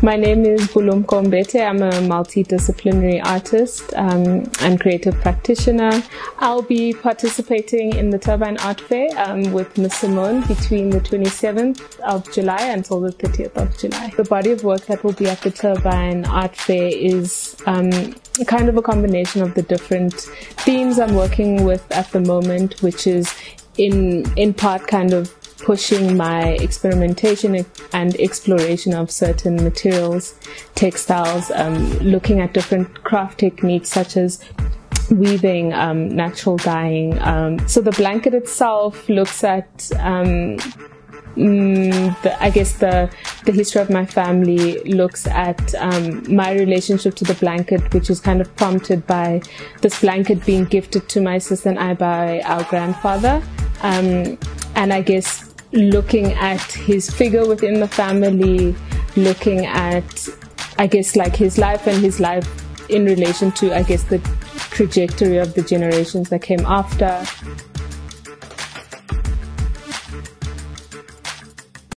My name is Bulumko Mbete. I'm a multidisciplinary artist um, and creative practitioner. I'll be participating in the Turbine Art Fair um, with Ms. Simone between the 27th of July until the 30th of July. The body of work that will be at the Turbine Art Fair is um, kind of a combination of the different themes I'm working with at the moment, which is in in part kind of pushing my experimentation and exploration of certain materials, textiles, um, looking at different craft techniques such as weaving, um, natural dyeing. Um, so the blanket itself looks at um, Mm, the, I guess the the history of my family looks at um, my relationship to the blanket, which is kind of prompted by this blanket being gifted to my sister and I by our grandfather, um, and I guess looking at his figure within the family, looking at, I guess, like his life and his life in relation to, I guess, the trajectory of the generations that came after.